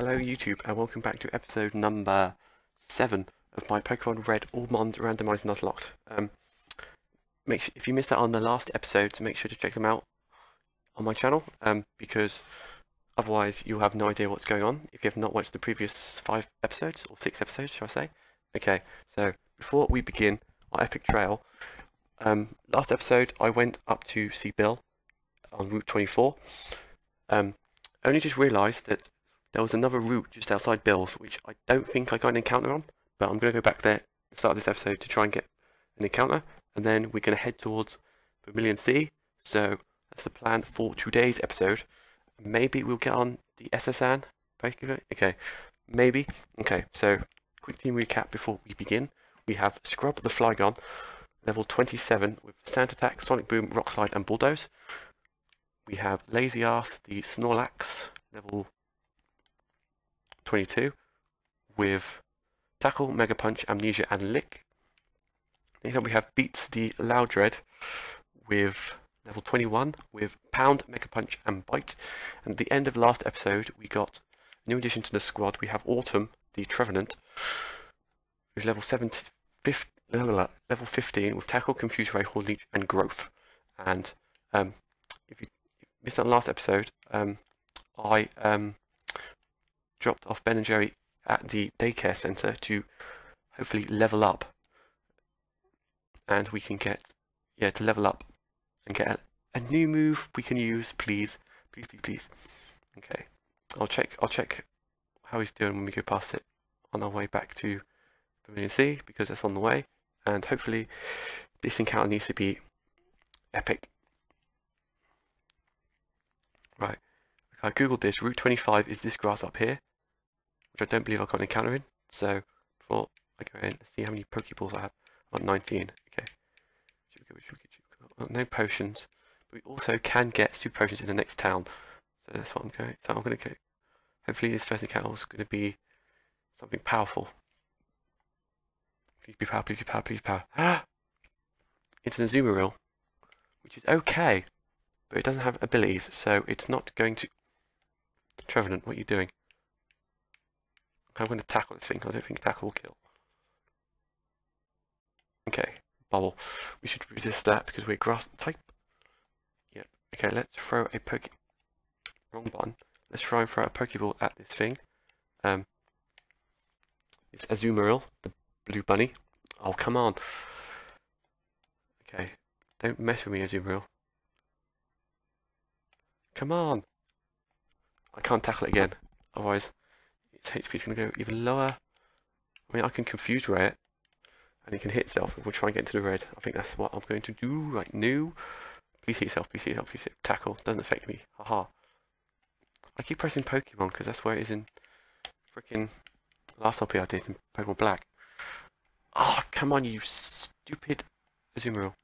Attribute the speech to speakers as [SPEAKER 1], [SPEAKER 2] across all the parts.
[SPEAKER 1] Hello YouTube and welcome back to episode number 7 of my Pokemon Red All Mons Randomised Nuzlocke. Um, make sure, if you missed that on the last episode, make sure to check them out on my channel um, because otherwise you'll have no idea what's going on if you have not watched the previous 5 episodes, or 6 episodes shall I say. Okay, so before we begin our epic trail, um, last episode I went up to see Bill on Route 24. Um, only just realised that there was another route just outside Bill's, which I don't think I got an encounter on, but I'm going to go back there and start this episode to try and get an encounter, and then we're going to head towards Vermilion City, so that's the plan for today's episode. Maybe we'll get on the SS Anne, okay, maybe, okay, so quick team recap before we begin. We have Scrub the Flygon, level 27 with Sand Attack, Sonic Boom, Rock Slide and Bulldoze. We have Lazy Ass, the Snorlax, level 22 with Tackle, Mega Punch, Amnesia and Lick. Up we have Beats the Loudred with level 21 with Pound, Mega Punch and Bite. And at the end of last episode we got a new addition to the squad. We have Autumn, the Trevenant, who's level 7, 15, level 15 with Tackle, Confuse Ray, Horn Leech and Growth. And um, if you missed that last episode, um, I um, dropped off Ben and Jerry at the daycare centre to hopefully level up. And we can get, yeah, to level up and get a, a new move we can use, please. Please, please, please. Okay. I'll check, I'll check how he's doing when we go past it on our way back to Vermilion City because that's on the way. And hopefully this encounter needs to be epic. Right. I googled this. Route 25 is this grass up here which I don't believe I've got an encounter in. So before I go in, let's see how many Pokeballs I have. I've got 19. Okay. Get, uh, no potions. But we also can get super potions in the next town. So that's what I'm going. So I'm going to go. Hopefully this first encounter is going to be something powerful. Please be power, please be power, please be power. it's an Azumarill, which is okay, but it doesn't have abilities, so it's not going to... Trevenant, what are you doing? I'm going to tackle this thing. I don't think tackle will kill. Okay, bubble. We should resist that because we're grass type. Yep. Okay, let's throw a poke. Wrong button. Let's try and throw a Pokeball at this thing. Um, it's Azumarill, the blue bunny. Oh, come on. Okay, don't mess with me, Azumarill. Come on. I can't tackle it again. Otherwise, its HP is going to go even lower. I mean, I can confuse ray and it can hit itself, we'll try and get into the red. I think that's what I'm going to do right now. Please hit yourself, please hit yourself, please hit tackle. Doesn't affect me. Haha. I keep pressing Pokemon because that's where it is in freaking last LP I did in Pokemon Black. Oh, come on, you stupid Azumarill.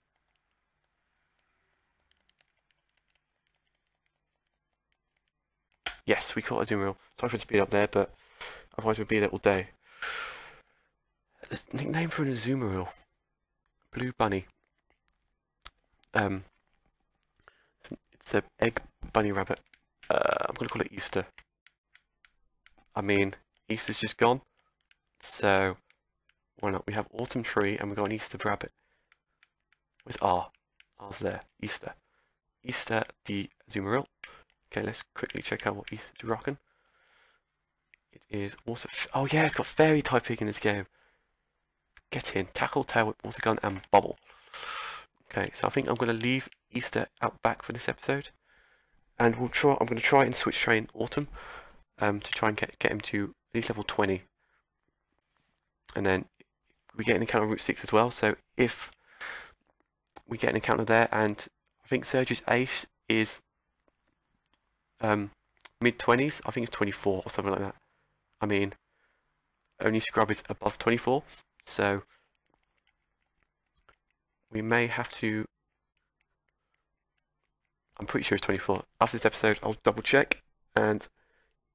[SPEAKER 1] Yes, we caught Azumarill. Sorry for the speed up there, but Otherwise we'd be there all day. This nickname for an Azumarill. Blue Bunny. Um, it's, an, it's a egg bunny rabbit. Uh, I'm going to call it Easter. I mean, Easter's just gone. So, why not? We have Autumn Tree and we've got an Easter rabbit. With R. R's there. Easter. Easter the Azumarill. Okay, let's quickly check out what Easter's rocking. It is also... Oh yeah, it's got fairy typing in this game. Get in. Tackle, tail whip, water gun, and bubble. Okay, so I think I'm going to leave Easter out back for this episode. And we'll try. I'm going to try and switch train Autumn um, to try and get, get him to at least level 20. And then we get an encounter on Route 6 as well. So if we get an encounter there, and I think Surge's Ace is um, mid 20s. I think it's 24 or something like that. I mean, only scrub is above 24, so we may have to, I'm pretty sure it's 24. After this episode, I'll double check, and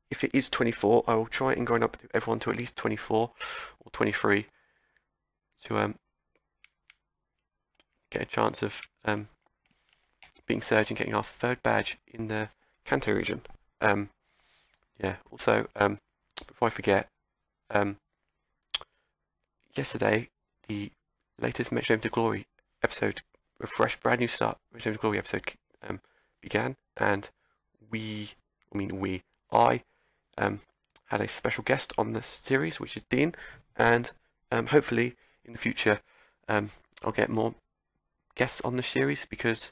[SPEAKER 1] if it is 24, I will try and grind up everyone to at least 24 or 23 to um, get a chance of um, being Surge and getting our third badge in the Kanto region. Um, yeah, also, um, before I forget, um, yesterday the latest Metro to Glory episode, a fresh, brand new start Metro to Glory episode um, began, and we, I mean we, I, um, had a special guest on this series, which is Dean, and um, hopefully in the future um, I'll get more guests on the series because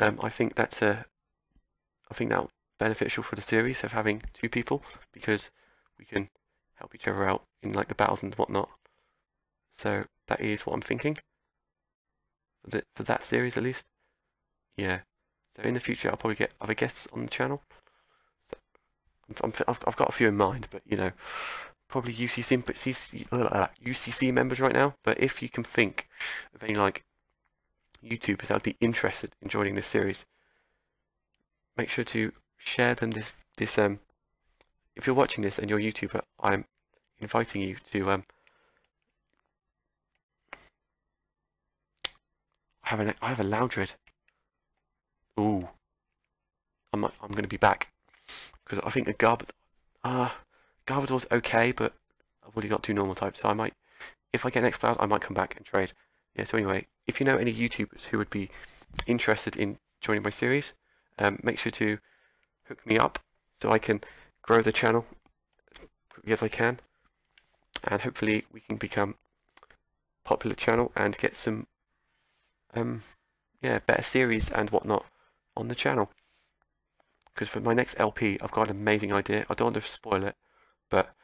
[SPEAKER 1] um, I think that's a, I think that beneficial for the series of having two people because we can help each other out in like the battles and whatnot. So that is what I'm thinking for, the, for that series at least. Yeah. So in the future I'll probably get other guests on the channel. So I'm, i have got a few in mind, but you know, probably UCC, UCC members right now. But if you can think of any like YouTubers that would be interested in joining this series, make sure to share them this this um. If you're watching this and you're a YouTuber, I'm inviting you to um. I have an I have a Loudred. Ooh. I'm I'm to be back because I think the Garb uh, Garbodor's okay, but I've already got two normal types, so I might if I get an Exploud, I might come back and trade. Yeah. So anyway, if you know any YouTubers who would be interested in joining my series, um, make sure to hook me up so I can grow the channel as quickly as I can, and hopefully we can become popular channel and get some um yeah better series and whatnot on the channel. Because for my next LP, I've got an amazing idea. I don't want to spoil it, but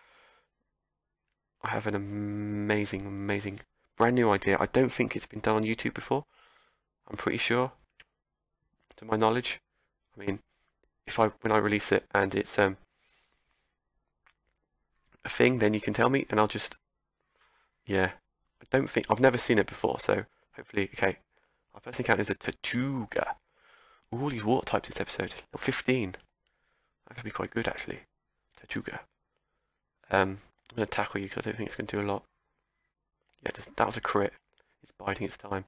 [SPEAKER 1] I have an amazing, amazing, brand new idea. I don't think it's been done on YouTube before. I'm pretty sure, to my knowledge. I mean, if I when I release it and it's um a thing, then you can tell me, and I'll just yeah. I don't think I've never seen it before, so hopefully okay. Our first encounter is a Tirtouga. Ooh, all these water types this episode. 15. That could be quite good actually. Tirtouga. Um, I'm going to tackle you because I don't think it's going to do a lot. Yeah, that was a crit. It's biding its time.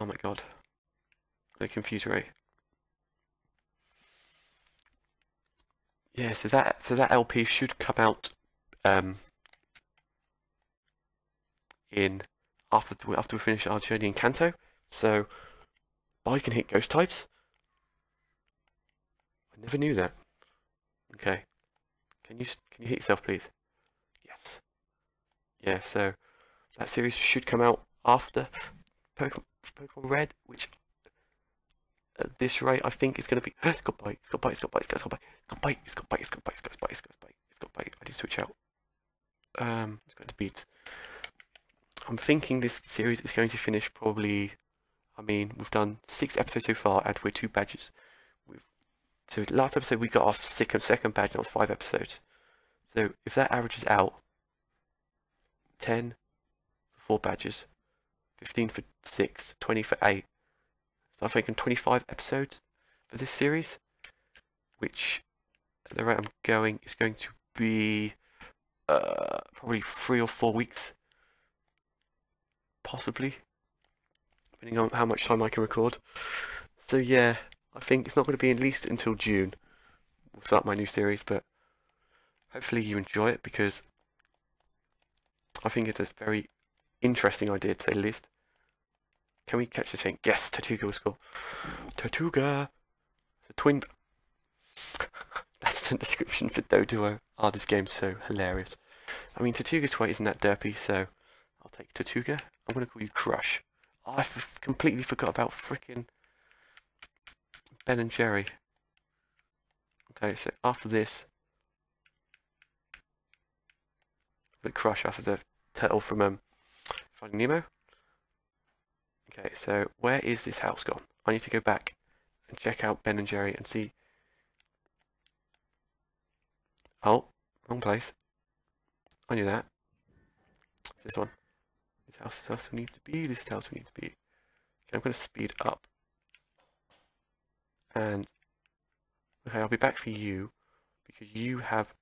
[SPEAKER 1] Oh my god. The confuse ray. Yeah, so that so that LP should come out um, in after after we finish our journey in Kanto. So I can hit ghost types. I never knew that. Okay. Can you can you hit yourself, please? Yes. Yeah. So that series should come out after Pokemon, Pokemon Red, which at this rate I think it's going to be. It's got bite. It's got bite. It's got bite. It's got bite. It's got bite. It's got bite. It's got bite. It's got bite. It's got bite. It's got bite. I did switch out. Um, it's going to beat. I'm thinking this series is going to finish probably. I mean, we've done six episodes so far, and we're two badges. We've so last episode we got our second second badge, and it was five episodes. So if that averages out, ten for four badges, fifteen for six, twenty for eight. So I'm thinking 25 episodes for this series, which at the rate I'm going is going to be uh, probably three or four weeks, possibly, depending on how much time I can record. So yeah, I think it's not going to be at least until June. We'll start my new series, but hopefully you enjoy it because I think it's a very interesting idea to say the least. Can we catch this thing? Yes, Tirtouga was cool. Tirtouga! It's a twin. That's the description for Doduo. Ah, oh, this game's so hilarious. I mean, Tirtouga's weight isn't that derpy, so I'll take Tirtouga. I'm going to call you Crush. Oh, I completely forgot about frickin' Ben and Jerry. Okay, so after this, the Crush after the turtle from um, Finding Nemo. Okay, so where is this house gone? I need to go back and check out Ben and Jerry and see. Oh, wrong place. I knew that. This one. This house is house we need to be. This is house we need to be. Okay, I'm going to speed up. And okay, I'll be back for you because you have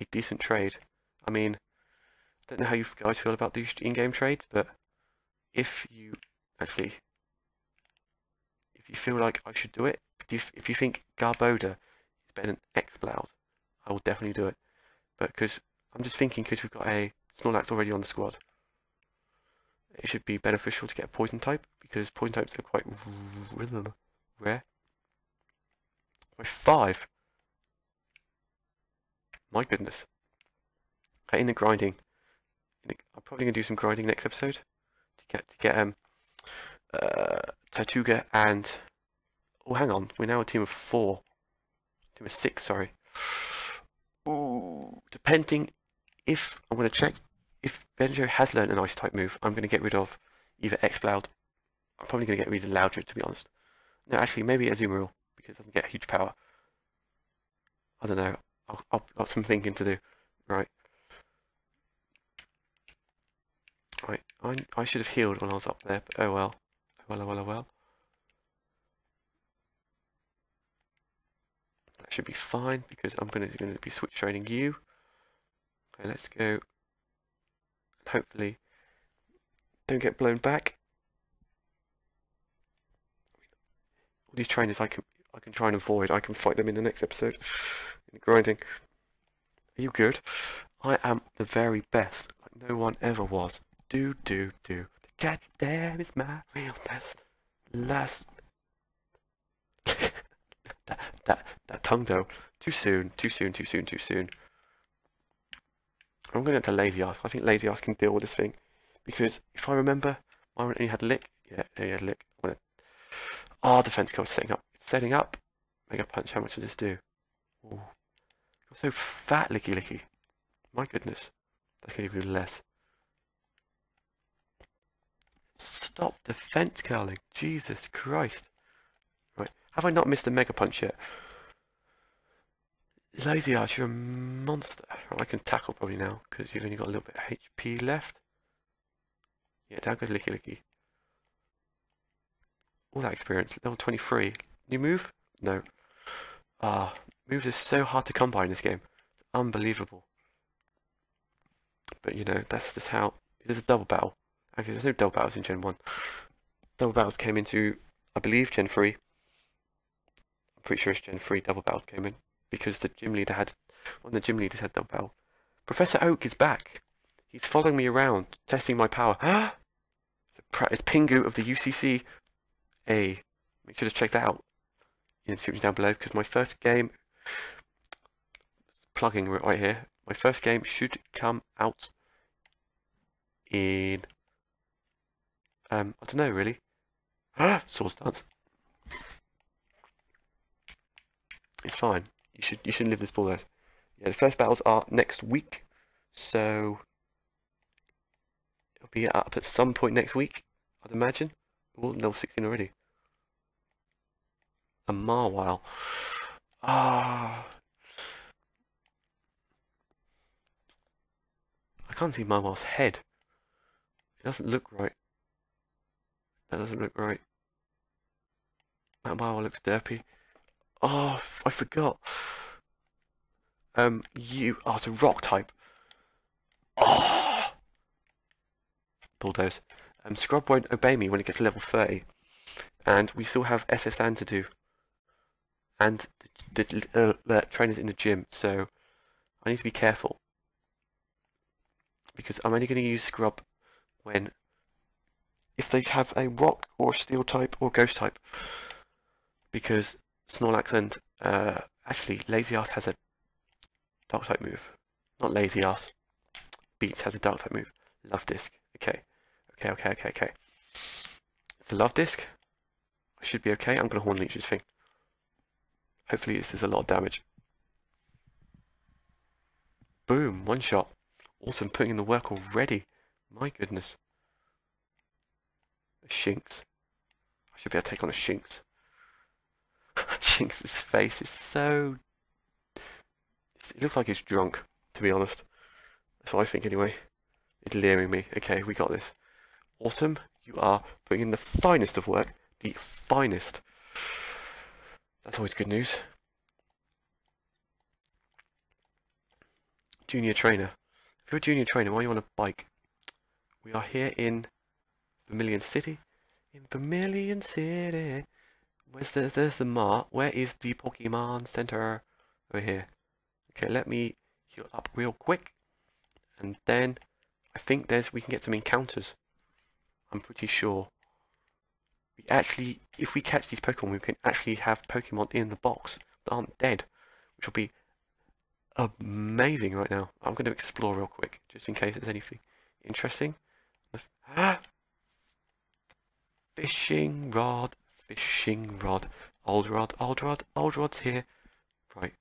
[SPEAKER 1] a decent trade. I mean, I don't know how you guys feel about these in-game trades, but if you actually, if you feel like I should do it, if you, if you think Garbodor is better than Exploud, I will definitely do it. But because I'm just thinking because we've got a Snorlax already on the squad, it should be beneficial to get a poison type because poison types are quite rare. By five. My goodness. In the grinding, I'm probably gonna do some grinding next episode to get to get um uh and oh hang on, we're now a team of four. Team of six, sorry. Ooh, depending if I'm gonna check if Benjo has learned an ice type move, I'm gonna get rid of either Exploud. I'm probably gonna get rid of Loudred to be honest. No, actually maybe Azumarill because it doesn't get huge power. I don't know. I'll got some thinking to do. Right. Right. I I should have healed when I was up there, but oh well. Oh well, oh well, oh well. That should be fine because I'm gonna gonna be switch training you. Okay, let's go. Hopefully, don't get blown back. All these trainers I can I can try and avoid. I can fight them in the next episode. in grinding. Are you good? I am the very best, like no one ever was. Do do do. The cat there is my real test. Last. that that that tongue though. Too soon. Too soon. Too soon. Too soon. I'm going to lazy ass. I think lazy ass can deal with this thing because if I remember, I only had lick. Yeah, he had lick. Ah, oh, defense setting up. It's setting up. Mega punch. How much does this do? Ooh. You're so fat, Lickilicky. My goodness. That's going to give you less. Stop defense curling. Jesus Christ. Right. Have I not missed a mega punch yet? Lazy Arch, you're a monster. Oh, I can tackle probably now because you've only got a little bit of HP left. Yeah, down goes Lickilicky. All that experience, level 23. New move? No. Ah, moves are so hard to come by in this game. unbelievable. But you know, that's just how. There's a double battle. Actually, there's no double battles in Gen 1. Double battles came into, I believe, Gen 3. I'm pretty sure it's Gen 3 double battles came in because the gym leader had one of the gym leaders had double battle. Professor Oak is back. He's following me around, testing my power. it's Pingu of the UCC. A. Make sure to check that out in the description down below because my first game, plugging right here, my first game should come out in, um, I don't know really. Swords Dance. It's fine. You should you shouldn't live this ball out. Yeah, the first battles are next week, so it'll be up at some point next week, I'd imagine. Well, level 16 already. A Mawile. Ah. I can't see Mawile's head. It doesn't look right. That doesn't look right. That Mawile looks derpy. Oh, I forgot. Um, you. Oh, it's a rock type. Oh! Bulldoze. Um, Scrub won't obey me when it gets to level 30. And we still have SS Anne to do. And the, the, uh, the trainers in the gym, so I need to be careful. Because I'm only going to use Scrub when if they have a rock or steel type or ghost type. Because Snorlax and uh, actually Lazy Ass has a dark type move. Not Lazy Ass. Beats has a dark type move. Luvdisc. Okay. Okay, okay, okay, okay. The Luvdisc, I should be okay. I'm going to Horn Leech this thing. Hopefully this is a lot of damage. Boom, one shot. Awesome, putting in the work already. My goodness. A Shinx. I should be able to take on a Shinx. Shinx's face is so... It looks like he's drunk, to be honest. That's what I think anyway. It's leering me. Okay, we got this. Awesome. You are putting in the finest of work. The finest. That's always good news. Junior trainer. If you're a junior trainer, why are you on a bike? We are here in Vermilion City. In Vermilion City. Where's the, there's the mart. Where is the Pokemon Center? Over here. Okay, let me heal up real quick. And then I think there's we can get some encounters. I'm pretty sure. We actually, if we catch these Pokemon, we can actually have Pokemon in the box that aren't dead, which will be amazing right now. I'm going to explore real quick, just in case there's anything interesting. Fishing rod, fishing rod, old rod, old rod, old rod's here. Right.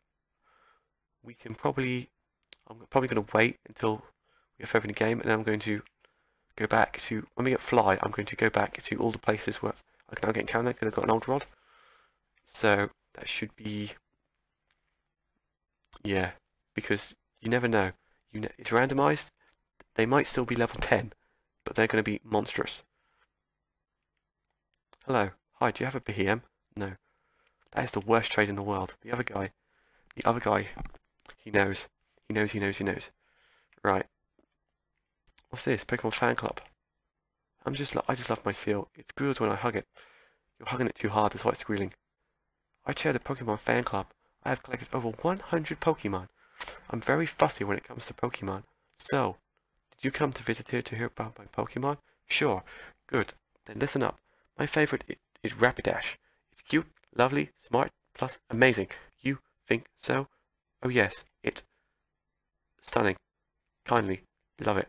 [SPEAKER 1] We can probably, I'm probably going to wait until we get further in the game, and then I'm going to go back to, when we get fly, I'm going to go back to all the places where I can now get encountered because I've got an old rod. So that should be, yeah, because you never know. You know, it's randomized. They might still be level 10, but they're going to be monstrous. Hello. Hi, do you have a BM? No. That is the worst trade in the world. The other guy, the other guy, he knows. He knows, he knows, he knows. Right. What's this? Pokemon Fan Club. I'm just, I just love my seal. It squeals when I hug it. You're hugging it too hard, that's why it's squealing. I chair the Pokemon Fan Club. I have collected over 100 Pokemon. I'm very fussy when it comes to Pokemon. So, did you come to visit here to hear about my Pokemon? Sure. Good. Then listen up. My favorite is Rapidash. It's cute, lovely, smart, plus amazing. You think so? Oh yes, it's stunning. Kindly, love it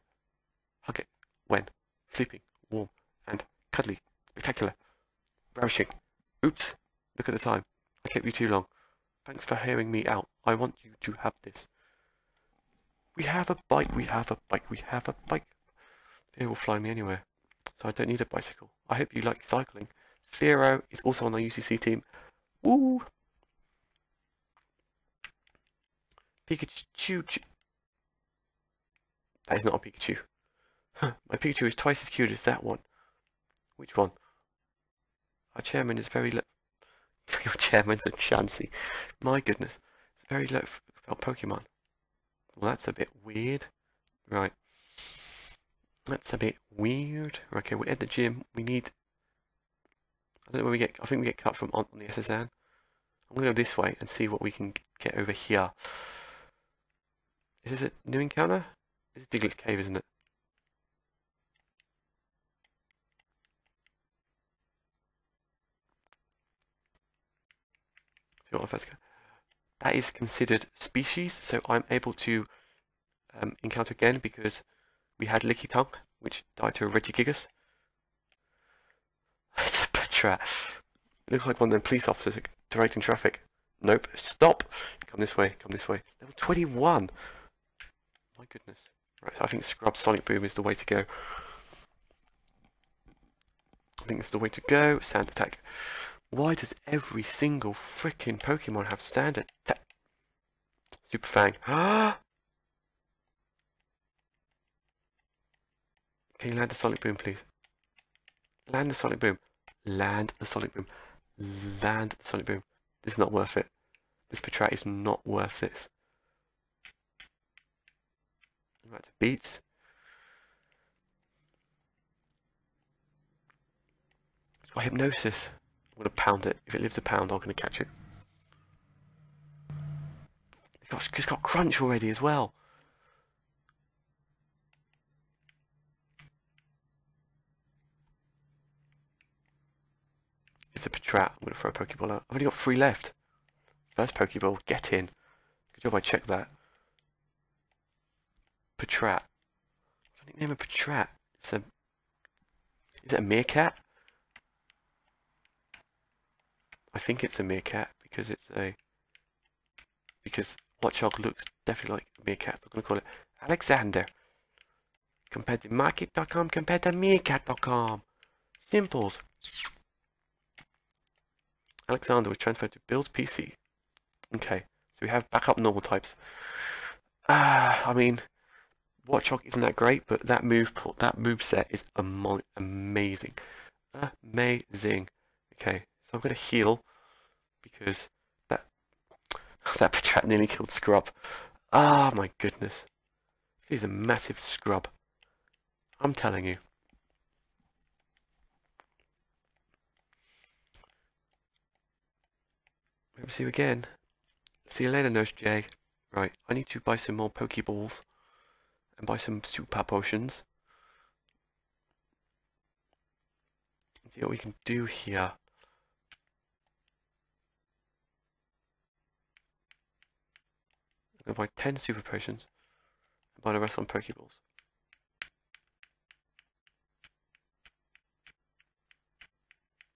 [SPEAKER 1] hug it when sleeping, warm, and cuddly, spectacular, ravishing. Oops, look at the time. I kept you too long. Thanks for hearing me out. I want you to have this. We have a bike, we have a bike, we have a bike. Fear will fly me anywhere, so I don't need a bicycle. I hope you like cycling. Zero is also on the UCC team. Woo! Pikachu. That is not a Pikachu. My Pikachu is twice as cute as that one. Which one? Our chairman is very low. Your chairman's a Chansey. My goodness. It's very low Pokemon. Well, that's a bit weird. Right. That's a bit weird. Okay, we're at the gym. We need... I don't know where we get... I think we get cut from on, on the SS Anne. I'm going to go this way and see what we can get over here. Is this a new encounter? This is Diglett's Cave, isn't it? See what that's That is considered species, so I'm able to um, encounter again because we had Licky Tongue, which died to a Regigigas. It's a Patrat. It looks like one of them police officers directing traffic. Nope, stop! Come this way, come this way. Level 21! My goodness. Right, so I think Scrub Sonic Boom is the way to go. I think it's the way to go. Sand Attack. Why does every single freaking Pokemon have sand attack? Super Fang. Ah! Can you land the Sonic Boom, please? Land the Sonic Boom. Land the Sonic Boom. Land the Sonic Boom. This is not worth it. This Patrat is not worth this. Right, to beats. It's got hypnosis. I'm to pound it. If it lives a pound, I'm going to catch it. It's got, it's got crunch already as well. It's Patrat. I'm going to throw a Pokeball out. I've only got three left. First Pokeball, get in. Good job I checked that. Patrat. I think name a Patrat. It's a... Is it a meerkat? I think it's a meerkat because it's a because Watchog looks definitely like a meerkat. So I'm gonna call it Alexander. Compared to market.com, compared to meerkat.com. Simples. Alexander was transferred to Bill's PC. Okay, so we have backup normal types. Ah, uh, I mean, Watchog isn't that great, but that move that move set is am amazing, amazing. Okay, so I'm going to heal because that that Patrat nearly killed Scrub. Ah, oh, my goodness. He's a massive scrub. I'm telling you. See you again. See you later, Nurse Joy. Right, I need to buy some more Pokeballs and buy some super potions. see what we can do here. I'm going to buy 10 super potions and buy the rest on Pokeballs.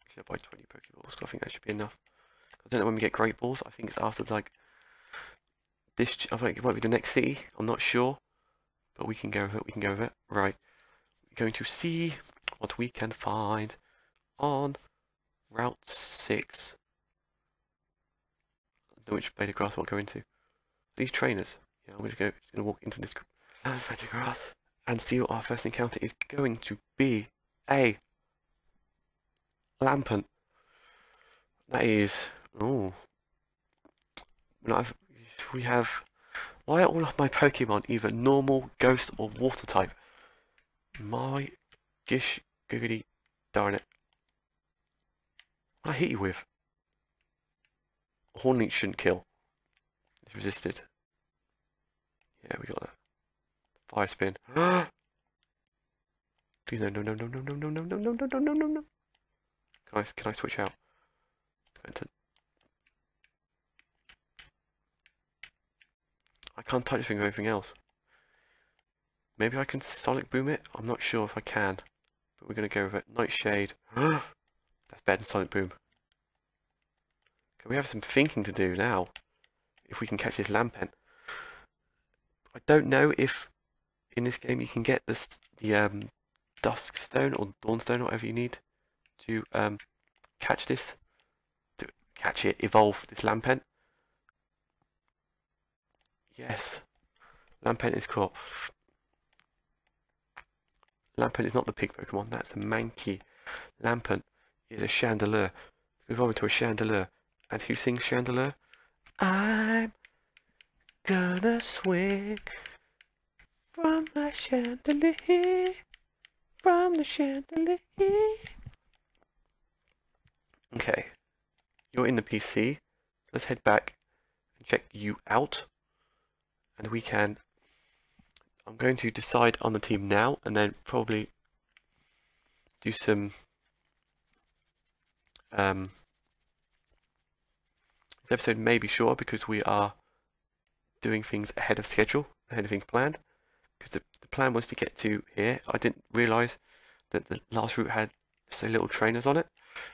[SPEAKER 1] Should I buy 20 Pokeballs? I think that should be enough. I don't know when we get Great Balls. I think it's after like this. I think it might be the next city. I'm not sure, but we can go with it. We can go with it. Right. We're going to see what we can find on Route 6. I don't know which blade of grass I'll go into. These trainers. Yeah, I'm just going to walk into this blade of grass and see what our first encounter is going to be. A Lampent. That is oh. we have why are all of my Pokemon either normal, ghost, or water type? My gish googity darn it. What I hit you with? Hornleech shouldn't kill. It's resisted. Yeah, we got that. Fire spin. Please no no no no no no no no no no no no no no no Can I can I switch out? I can't touch anything or anything else. Maybe I can Sonic Boom it? I'm not sure if I can. But we're going to go with it. Nightshade. That's better than Sonic Boom. Okay, we have some thinking to do now. If we can catch this Lampent. I don't know if in this game you can get this the um, Dusk Stone or Dawnstone or whatever you need to um, catch this. To catch it, evolve this Lampent. Yes. Lampent is caught. Lampent is not the pig Pokemon, that's a Mankey. Lampent is a Chandelure. Evolve into a chandelier. And who sings chandelier? I'm gonna swing from my chandelier, from the chandelier. Okay, you're in the PC. Let's head back and check you out and we can I'm going to decide on the team now and then probably do some um, this episode may be short because we are doing things ahead of schedule, ahead of things planned. Because the, the plan was to get to here. I didn't realise that the last route had so little trainers on it.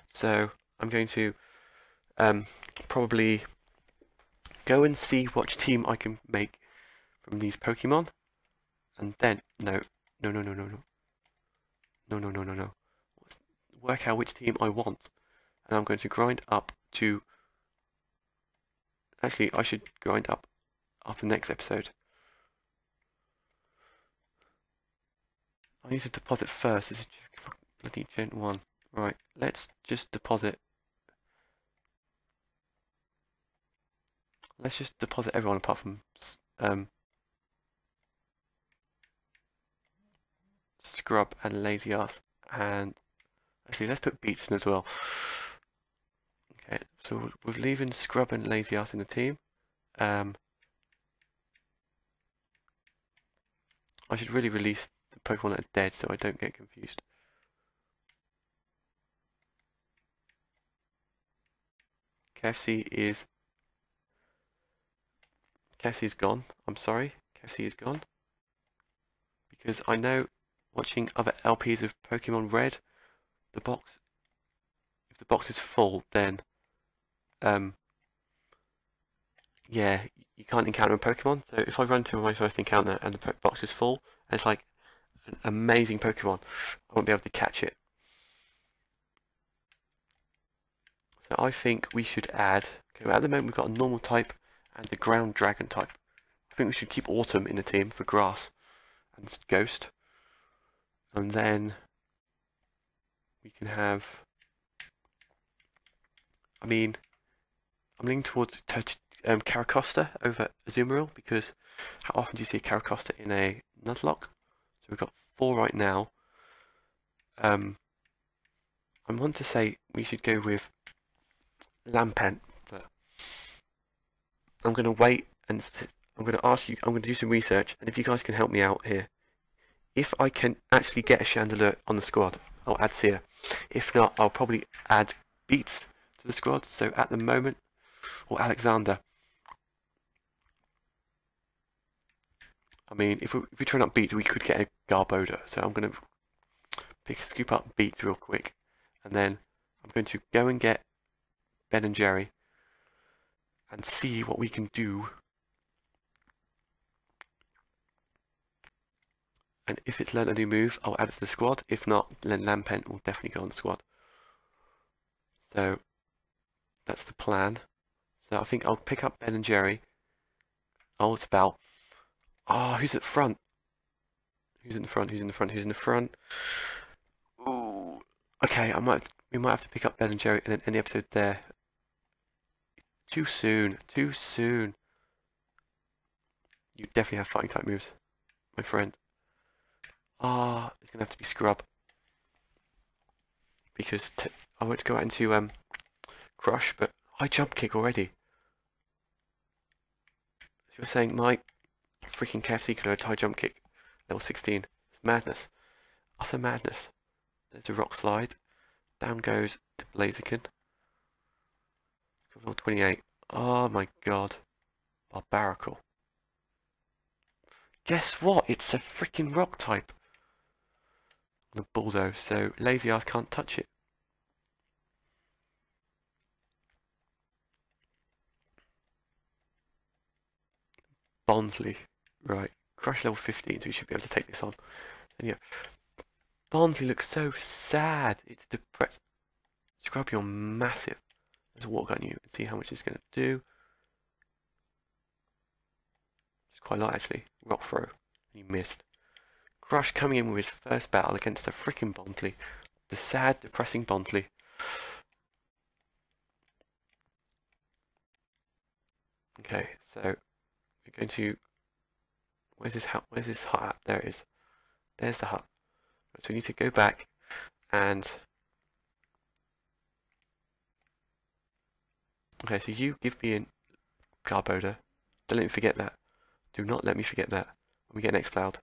[SPEAKER 1] So I'm going to um, probably go and see what team I can make from these Pokemon. And then, no, no, no, no, no, no. No, no, no, no, no. Let's work out which team I want. And I'm going to grind up to... Actually, I should grind up after next episode. I need to deposit first. This is bloody Gen 1. Right, let's just deposit. Let's just deposit everyone apart from um, Scrub and Lazy Ass. And actually, let's put Beats in as well. Okay, so we're leaving Scrub and Lazy Ass in the team. Um, I should really release the Pokemon that are dead so I don't get confused. KFC is KFC is gone. I'm sorry, KFC is gone. Because I know watching other LPs of Pokemon Red, the box, if the box is full, then, um, yeah, you can't encounter a Pokemon. So if I run to my first encounter and the box is full, and it's like an amazing Pokemon, I won't be able to catch it. So I think we should add, okay, at the moment we've got a normal type and the ground dragon type. I think we should keep Autumn in the team for grass and ghost and then we can have I mean I'm leaning towards um, Carracosta over Azumarill because how often do you see a Carracosta in a Nuzlocke? So we've got four right now. Um, I want to say we should go with Lampent, but I'm going to wait and I'm going to ask you, I'm going to do some research, and if you guys can help me out here, if I can actually get a chandelier on the squad, I'll add Seer. If not, I'll probably add Beats to the squad. So at the moment, or Alexander. I mean, if we, if we turn up Beats, we could get a Garbodor. So I'm going to pick scoop up Beats real quick, and then I'm going to go and get Ben and Jerry and see what we can do And if it's learned a new move, I'll add it to the squad. If not, then Lampent will definitely go on the squad. So that's the plan. So I think I'll pick up Ben and Jerry. Oh, it's about. Oh, who's at front? Who's in the front? Who's in the front? Who's in the front? Ooh. Okay, I might. We might have to pick up Ben and Jerry end the episode there. Too soon. Too soon. You definitely have fighting type moves, my friend. Ah, it's going to have to be Scrub. Because I want to go out into um, Crush, but I jump kick already. So you're saying my freaking KFC can learn high jump kick, level 16. It's madness. Utter madness. There's a rock slide. Down goes the Blaziken. Level 28. Oh my god. Barbarical. Guess what? It's a freaking rock type the bulldoze, so lazy ass can't touch it. Bonsly, right, crush level 15, so we should be able to take this on. And yeah, Bonsly looks so sad, it's depressed. Scrub, you're massive. Let's walk on you and see how much it's going to do. It's quite lot actually. Rock throw. And you missed. Crush coming in with his first battle against the freaking Bonsly. The sad, depressing Bonsly. Okay, so we're going to. Where's this hut? Where's this hut? There it is. There's the hut. So we need to go back and. Okay, so you give me a Garbodor. Don't let me forget that. Do not let me forget that. We get next cloud.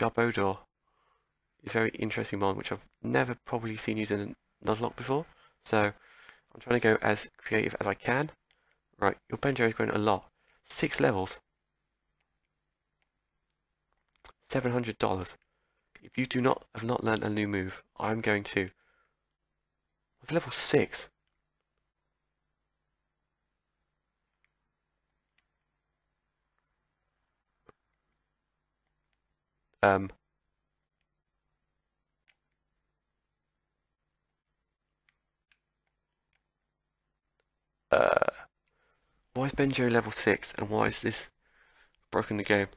[SPEAKER 1] Garbodor is a very interesting one, which I've never probably seen used in Nuzlocke before. So I'm trying to go as creative as I can. Right, your Benjo is growing a lot. Six levels. $700. If you do not have not learned a new move, I'm going to. What's level 6? Um, uh, why is Benjo level 6 and why is this broken the game?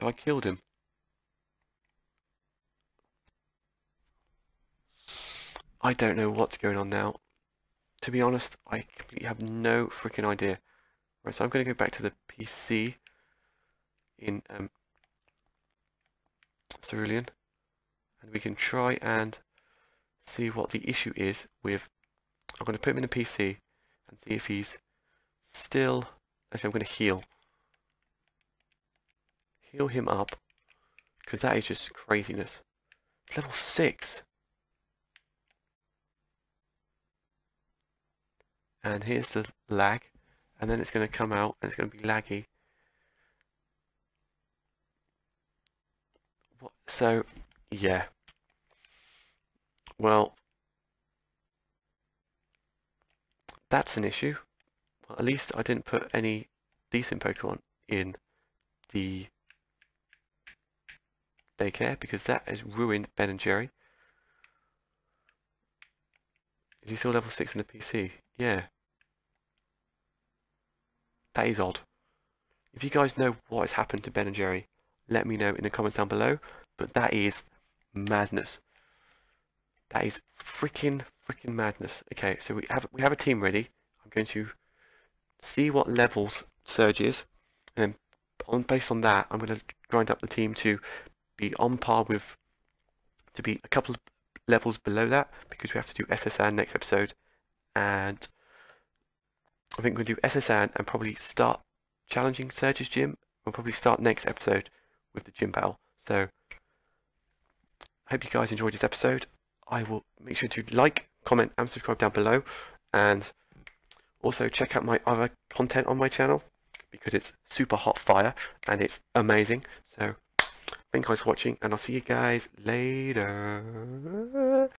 [SPEAKER 1] Have I killed him? I don't know what's going on now. To be honest, I completely have no freaking idea. Right, so I'm going to go back to the PC in um, Cerulean and we can try and see what the issue is with I'm going to put him in the PC and see if he's still actually I'm going to heal. Heal him up because that is just craziness. Level 6 and here's the lag and then it's going to come out and it's going to be laggy. So, yeah. Well, that's an issue. Well, at least I didn't put any decent Pokemon in the daycare because that has ruined Ben and Jerry. Is he still level 6 in the PC? Yeah. That is odd. If you guys know what has happened to Ben and Jerry, let me know in the comments down below. But that is madness. That is freaking freaking madness. Okay, so we have we have a team ready. I'm going to see what levels Surge is, and then on based on that, I'm going to grind up the team to be on par with to be a couple of levels below that because we have to do SS Anne next episode. And I think we'll do SS Anne and probably start challenging Surge's gym. We'll probably start next episode with the gym battle. So I hope you guys enjoyed this episode. I will make sure to like, comment, and subscribe down below. And also check out my other content on my channel because it's super hot fire and it's amazing. So thank you guys for watching and I'll see you guys later.